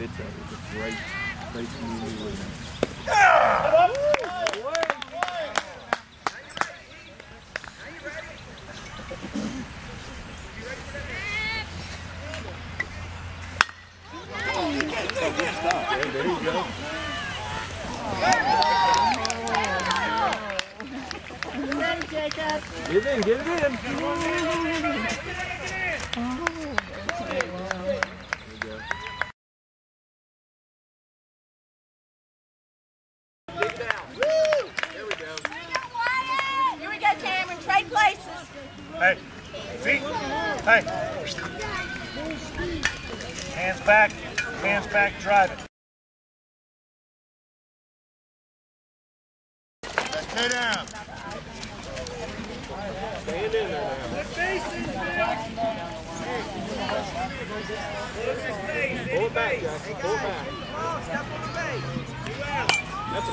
it's a, it's a great, great community league. Yeah, there you go. Get it in, get it in. There you go. Here we go, Cameron. Trade places. Hey, feet. Hey. Hands back. Hands back. Drive it. Stay down. Stand in there now. Pull it back, Jackson. Pull it back. That's a